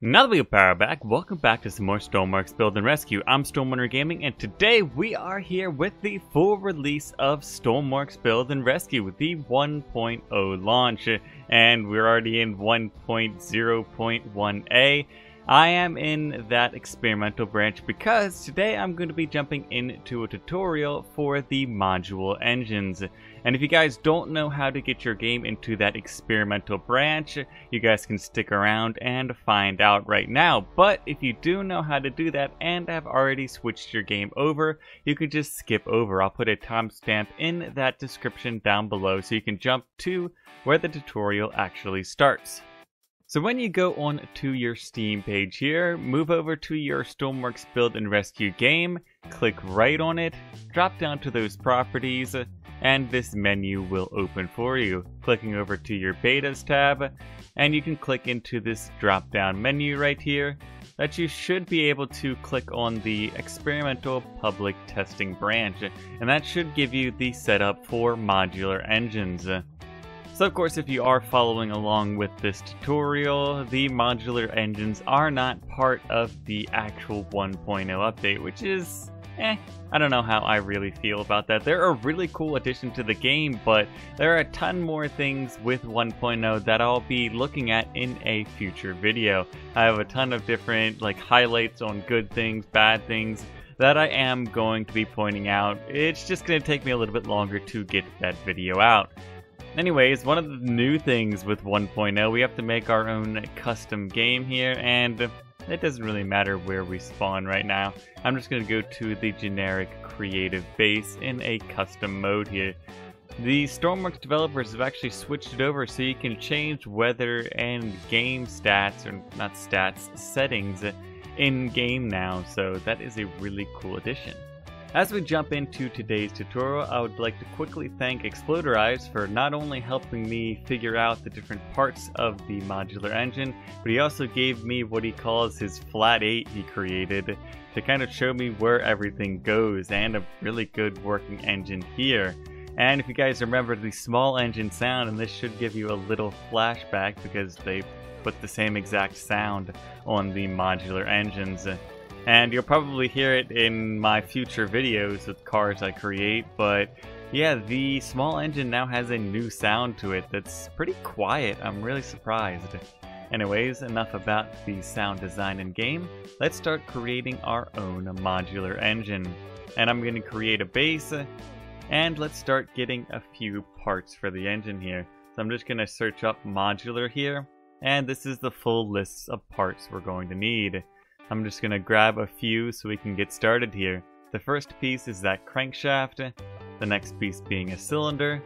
Now that we have power back, welcome back to some more Stormworks Build and Rescue. I'm Stormrunner Gaming, and today we are here with the full release of Stormworks Build and Rescue with the 1.0 launch, and we're already in 1.0.1a. I am in that experimental branch because today I'm going to be jumping into a tutorial for the module engines. And if you guys don't know how to get your game into that experimental branch, you guys can stick around and find out right now. But if you do know how to do that and have already switched your game over, you can just skip over. I'll put a timestamp in that description down below so you can jump to where the tutorial actually starts. So when you go on to your Steam page here, move over to your Stormworks Build and Rescue game, click right on it, drop down to those properties, and this menu will open for you. Clicking over to your Betas tab, and you can click into this drop down menu right here that you should be able to click on the Experimental Public Testing branch, and that should give you the setup for modular engines. So of course if you are following along with this tutorial, the modular engines are not part of the actual 1.0 update, which is, eh, I don't know how I really feel about that. They're a really cool addition to the game, but there are a ton more things with 1.0 that I'll be looking at in a future video. I have a ton of different like highlights on good things, bad things, that I am going to be pointing out. It's just going to take me a little bit longer to get that video out. Anyways, one of the new things with 1.0, we have to make our own custom game here, and it doesn't really matter where we spawn right now. I'm just going to go to the generic creative base in a custom mode here. The Stormworks developers have actually switched it over so you can change weather and game stats, or not stats, settings in game now, so that is a really cool addition. As we jump into today's tutorial, I would like to quickly thank Exploderize for not only helping me figure out the different parts of the modular engine, but he also gave me what he calls his flat 8 he created to kind of show me where everything goes and a really good working engine here. And if you guys remember the small engine sound, and this should give you a little flashback because they put the same exact sound on the modular engines and you'll probably hear it in my future videos with cars I create, but yeah, the small engine now has a new sound to it that's pretty quiet. I'm really surprised. Anyways, enough about the sound design in game. Let's start creating our own modular engine. And I'm going to create a base, and let's start getting a few parts for the engine here. So I'm just going to search up modular here, and this is the full list of parts we're going to need. I'm just going to grab a few so we can get started here. The first piece is that crankshaft, the next piece being a cylinder,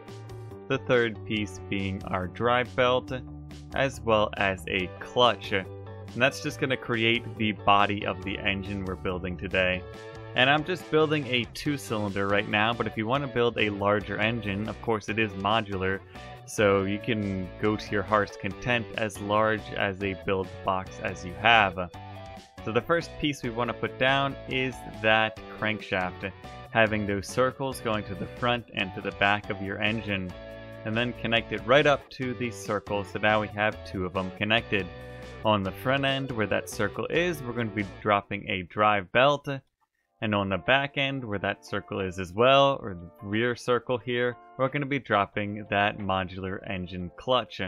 the third piece being our drive belt, as well as a clutch. And that's just going to create the body of the engine we're building today. And I'm just building a two-cylinder right now, but if you want to build a larger engine, of course it is modular, so you can go to your heart's content as large as a build box as you have. So the first piece we want to put down is that crankshaft, having those circles going to the front and to the back of your engine, and then connect it right up to these circles so now we have two of them connected. On the front end, where that circle is, we're going to be dropping a drive belt, and on the back end, where that circle is as well, or the rear circle here, we're going to be dropping that modular engine clutch.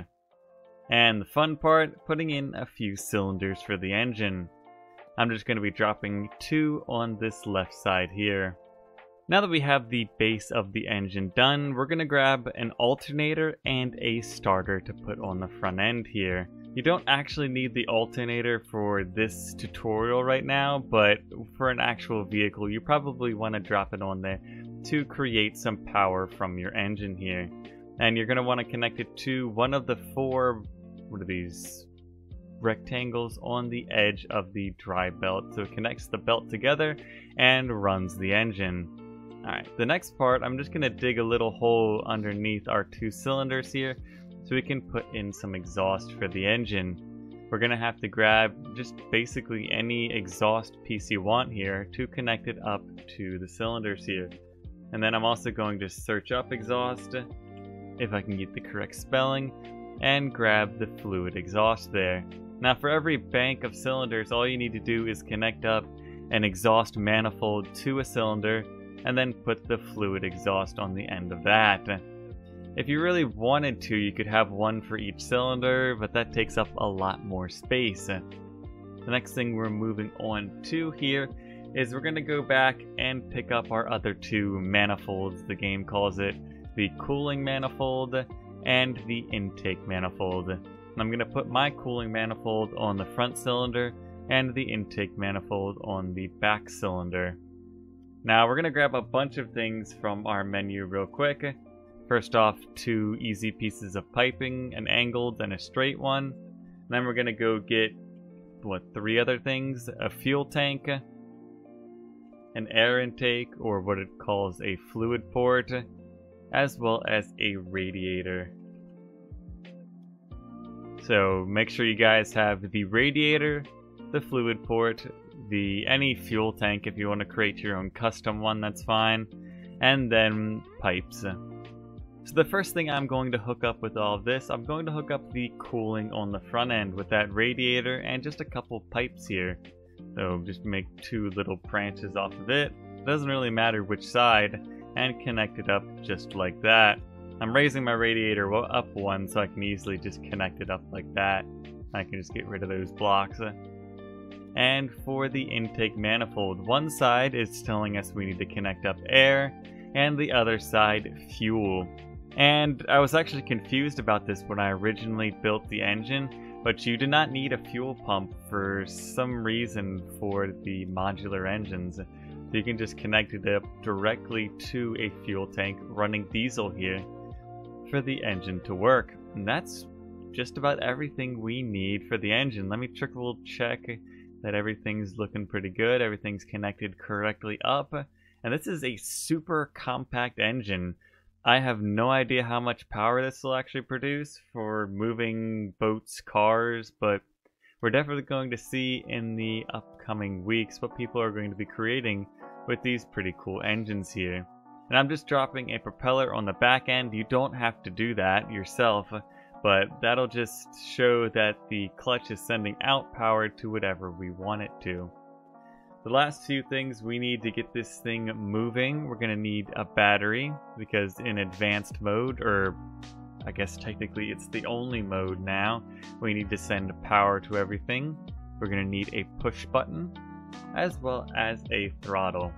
And the fun part, putting in a few cylinders for the engine. I'm just going to be dropping two on this left side here. Now that we have the base of the engine done, we're going to grab an alternator and a starter to put on the front end here. You don't actually need the alternator for this tutorial right now, but for an actual vehicle you probably want to drop it on there to create some power from your engine here. And you're going to want to connect it to one of the four, what are these, rectangles on the edge of the drive belt. So it connects the belt together and runs the engine. Alright, the next part, I'm just going to dig a little hole underneath our two cylinders here so we can put in some exhaust for the engine. We're going to have to grab just basically any exhaust piece you want here to connect it up to the cylinders here. And then I'm also going to search up exhaust, if I can get the correct spelling, and grab the fluid exhaust there. Now for every bank of cylinders, all you need to do is connect up an exhaust manifold to a cylinder and then put the fluid exhaust on the end of that. If you really wanted to, you could have one for each cylinder, but that takes up a lot more space. The next thing we're moving on to here is we're going to go back and pick up our other two manifolds, the game calls it the cooling manifold and the intake manifold. I'm going to put my cooling manifold on the front cylinder and the intake manifold on the back cylinder. Now we're going to grab a bunch of things from our menu real quick. First off, two easy pieces of piping, an angled and a straight one. then we're going to go get, what, three other things? A fuel tank, an air intake, or what it calls a fluid port, as well as a radiator. So make sure you guys have the radiator, the fluid port, the any fuel tank if you want to create your own custom one, that's fine, and then pipes. So the first thing I'm going to hook up with all of this, I'm going to hook up the cooling on the front end with that radiator and just a couple pipes here. So just make two little branches off of it. Doesn't really matter which side, and connect it up just like that. I'm raising my radiator up one so I can easily just connect it up like that. I can just get rid of those blocks. And for the intake manifold, one side is telling us we need to connect up air, and the other side fuel. And I was actually confused about this when I originally built the engine, but you do not need a fuel pump for some reason for the modular engines. So you can just connect it up directly to a fuel tank running diesel here for the engine to work. And that's just about everything we need for the engine. Let me triple check that everything's looking pretty good, everything's connected correctly up. And this is a super compact engine I have no idea how much power this will actually produce for moving boats, cars, but we're definitely going to see in the upcoming weeks what people are going to be creating with these pretty cool engines here. And I'm just dropping a propeller on the back end. You don't have to do that yourself, but that'll just show that the clutch is sending out power to whatever we want it to. The last few things we need to get this thing moving, we're going to need a battery because in advanced mode, or I guess technically it's the only mode now, we need to send power to everything. We're going to need a push button as well as a throttle.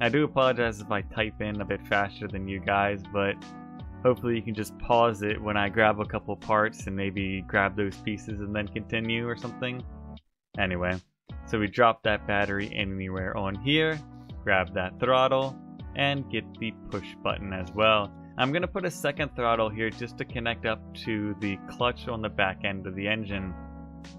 I do apologize if I type in a bit faster than you guys, but hopefully you can just pause it when I grab a couple parts and maybe grab those pieces and then continue or something. Anyway. So we drop that battery anywhere on here, grab that throttle, and get the push button as well. I'm going to put a second throttle here just to connect up to the clutch on the back end of the engine.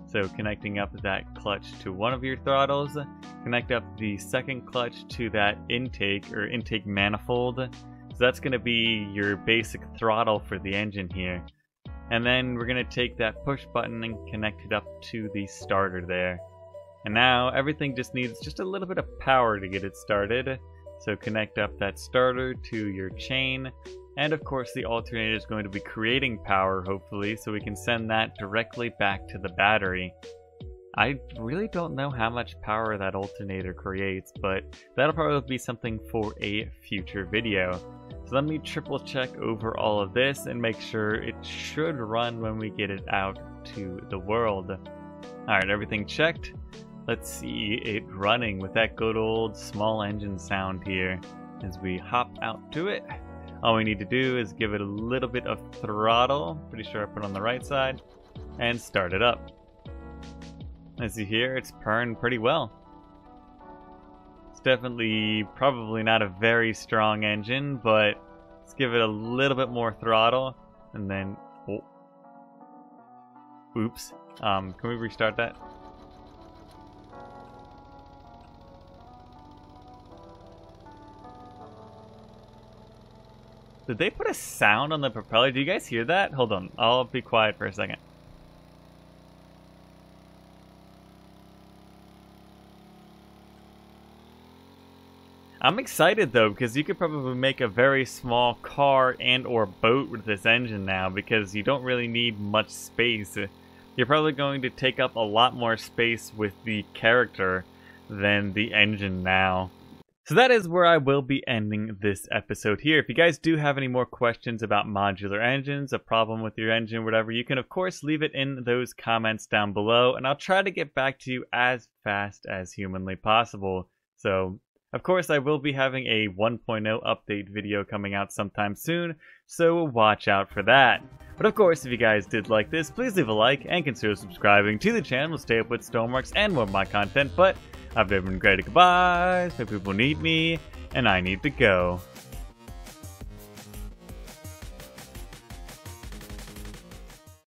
So connecting up that clutch to one of your throttles, connect up the second clutch to that intake or intake manifold. So that's going to be your basic throttle for the engine here. And then we're going to take that push button and connect it up to the starter there. And now everything just needs just a little bit of power to get it started. So connect up that starter to your chain. And of course the alternator is going to be creating power hopefully so we can send that directly back to the battery. I really don't know how much power that alternator creates, but that'll probably be something for a future video. So let me triple check over all of this and make sure it should run when we get it out to the world. Alright, everything checked. Let's see it running with that good old small engine sound here as we hop out to it. All we need to do is give it a little bit of throttle, pretty sure I put on the right side, and start it up. As you hear, it's purring pretty well. It's definitely probably not a very strong engine, but let's give it a little bit more throttle, and then, oh, oops. Um, can we restart that? Did they put a sound on the propeller? Do you guys hear that? Hold on. I'll be quiet for a second. I'm excited though because you could probably make a very small car and or boat with this engine now because you don't really need much space. you're probably going to take up a lot more space with the character than the engine now. So that is where I will be ending this episode here. If you guys do have any more questions about modular engines, a problem with your engine, whatever, you can of course leave it in those comments down below, and I'll try to get back to you as fast as humanly possible. So, of course, I will be having a 1.0 update video coming out sometime soon, so watch out for that. But of course, if you guys did like this, please leave a like and consider subscribing to the channel to stay up with Stormworks and more of my content, but I've been great. Goodbye. My people need me, and I need to go.